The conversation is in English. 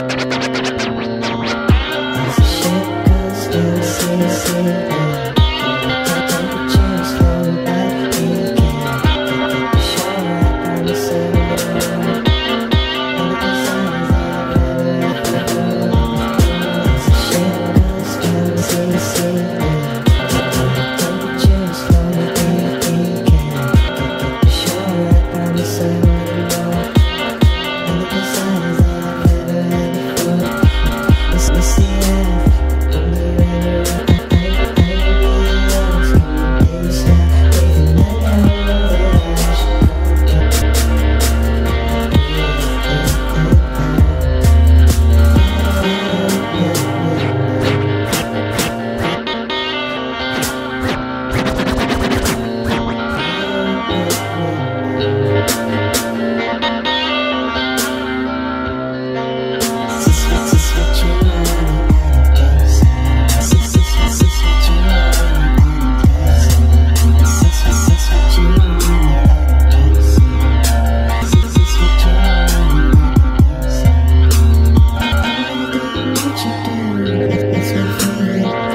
Ship goes down, see, see, It's so fine.